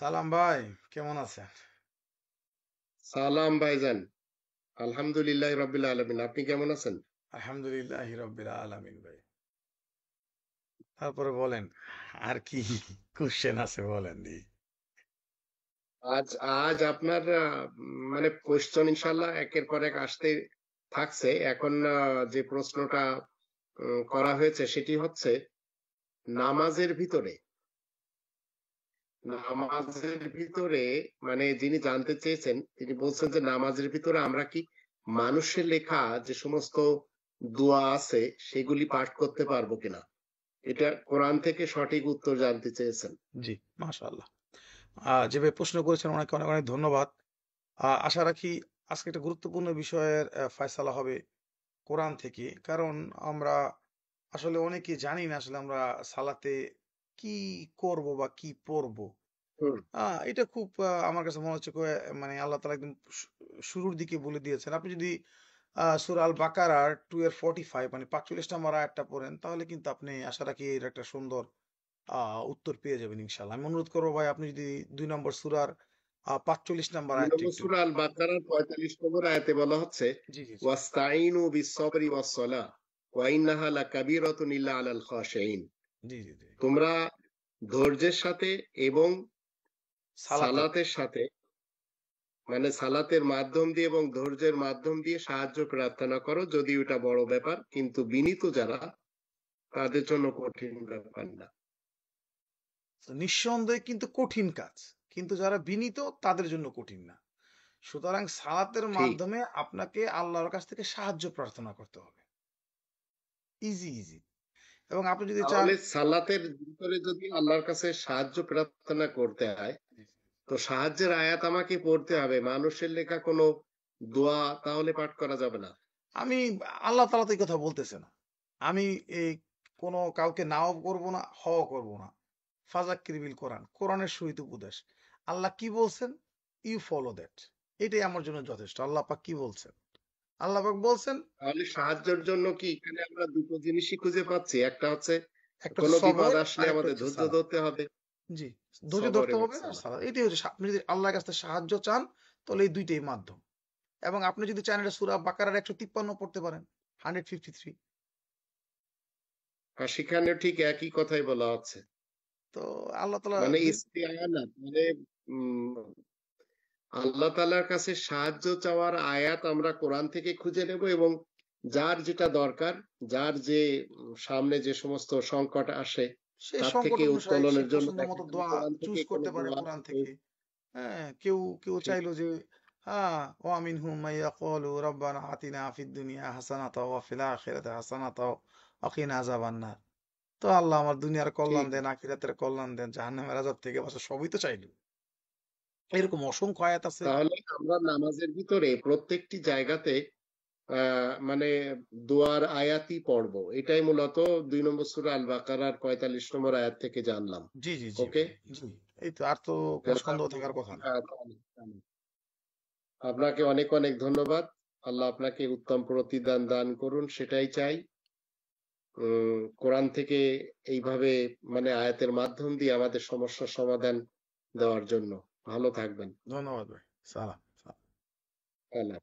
সালাম ভাই কেমন আছেন? সালাম ভাইজান আলহামদুলিল্লাহ রবিল আলমিন। আপনি কেমন আছেন? আলহামদুলিল্লাহ রব্বিল আলামিন ভাই। তারপরে বলেন আর কি কোশ্চেন আছে বলেন দি। আজ আজ আপনার মানে কোয়েশ্চন ইনশাল্লাহ একের পর এক আসতে থাকছে। এখন যে প্রশ্নটা করা হয়েছে সেটি হচ্ছে নামাজের ভিতরে নামাজের ভিতরে মানে যিনি জানতে চেয়েছেন, তিনি বলছেন যে নামাজের ভিতরে আমরা কি মানুষের লেখা যে সমস্ত দোয়া আছে, সেগুলি পাঠ করতে পারব কিনা? এটা কোরআন থেকে সঠিক উত্তর জানতে চেয়েছেন। জি, মাশাআল্লাহ। যেভাবে প্রশ্ন করেছেন, ওনাকে অনেক অনেক ধন্যবাদ। আশা রাখি আজকে একটা গুরুত্বপূর্ণ বিষয়ের ফয়সালা হবে কোরআন থেকে। কারণ আমরা আসলে অনেকে জানি না আসলে আমরা সালাতে কি করব বা কি আহ এটা খুব আমার কাছে মনে হচ্ছে মানে আল্লাহ তালা একদম শুরুর দিকে বলে দিয়েছেন। আপনি যদি আহ সূরা আল বাকারার টু এর ফর্টি ফাইভ মানে পাঁচচল্লিশ নম্বর আয়াতটা পড়েন তাহলে কিন্তু আপনি আশা রাখি এর একটা সুন্দর উত্তর পেয়ে যাবেন ইনশাল্লাহ আমি অনুরোধ করব ভাই আপনি যদি দুই নম্বর সূরার পাঁচচল্লিশ নম্বর একটু বাকারার পঁয়তাল্লিশ নম্বর আয়াতে বলা হচ্ছে ওয়াস্তাইনু বিস-সাবরি ওয়া ইন্নাহা লাকাবীরাতুন ইল্লা আলাল খাশিঈন। তোমরা ধৈর্যের সাথে এবং সালাতের সাথে মানে সালাতের মাধ্যম দিয়ে এবং ধৈর্যের মাধ্যম দিয়ে সাহায্য প্রার্থনা করো যদি ওটা বড় ব্যাপার কিন্তু বিনীত যারা তাদের জন্য কঠিন ব্যাপার না। নিঃসন্দেহে কিন্তু কঠিন কাজ কিন্তু যারা বিনীত তাদের জন্য কঠিন না। সুতরাং সালাতের মাধ্যমে আপনাকে আল্লাহর কাছ থেকে সাহায্য প্রার্থনা করতে হবে। Easy easy. এবং আপনি যদি চান সালাতের ভিতরে যদি আল্লাহর কাছে সাহায্য প্রার্থনা করতে হয় তো সাহায্যের আয়াত আমাকে পড়তে হবে। মানুষের লেখা কোনো দোয়া তাহলে পাঠ করা যাবে না। আমি আল্লাহ তালা তো কথা বলতেছে না আমি এই কোনো কাউকে নাও করব না হও করব না। ফাজাক্কির বিল কোরআন কোরআনের সহিত উপদেশ। আল্লাহ কি বলছেন? You follow that. এটাই আমার জন্য যথেষ্ট। আল্লাহ পাক কি বলছেন? আল্লাহ বলছেন তাহলে সাহায্যের জন্য কি এখানে আমরা দুটো জিনিসই খুঁজে পাচ্ছি? একটা হচ্ছে কোনো বিপদ আসলে আমাদের ধৈর্য ধরতে হবে। জি ধৈর্য ধরতে এবং হবে এটাই হচ্ছে আপনি যদি আল্লাহর কাছ সাহায্য চান তাহলে এই দুইটাই মাধ্যম। এবং আপনি যদি চান এটা সুরা বাকারার একশো তিপ্পান্ন পড়তে পারেন হান্ড্রেড ফিফটি থ্রি। আর সেখানে ঠিক একই কথাই বলা হচ্ছে। তো আল্লাহ তালা মানে ইস্তিআনাত মানে আল্লাহ তাআলার কাছে সাহায্য চাওয়ার আয়াত আমরা কোরআন থেকে খুঁজে নেব এবং যার যেটা দরকার যার যে সামনে যে সমস্ত সংকট আসে তার থেকে উত্তোলনের জন্য চুজ করতে পারে কোরআন থেকে। হ্যাঁ কেউ কেউ চাইলো যে হ্যাঁ ওয়ামিন হুম ইয়াকুলু রাব্বানা আতিনা ফিদ দুনিয়া হাসানাতা ওয়া ফিল আখিরাতি হাসানাতা ওয়া কিনা আযাবান নার। তো আল্লাহ আমার দুনিয়ার কল্যাণ দেন আখিরাতের কল্যাণ দেন জাহান্নামের আযাব থেকে বাঁচা সবই তো চাইলো। এরকম অসংখ্য আয়াত আছে। তাহলে আমরা নামাজের ভিতরে প্রত্যেকটি জায়গাতে মানে দোয়ার আয়াতই পড়ব। এটাই মূলত দুই নম্বর সূরা আল বাকারার পঁয়তাল্লিশ নম্বর আয়াত থেকে জানলাম। জি জি ওকে? এই তো আর তো সন্দেহ থাকার কথা। আপনাকে অনেক অনেক ধন্যবাদ। আল্লাহ আপনাকে উত্তম প্রতিদান দান করুন সেটাই চাই। উম, কোরআন থেকে এইভাবে মানে আয়াতের মাধ্যম দিয়ে আমাদের সমস্যার সমাধান দেওয়ার জন্য। ভালো থাকবেন। ধন্যবাদ ভাই। সালাম সালাম।